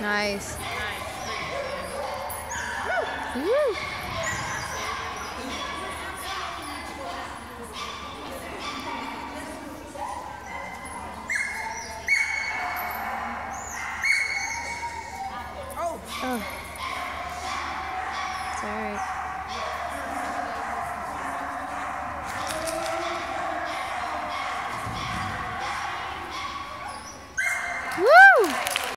Nice. Woo. Oh. Woo!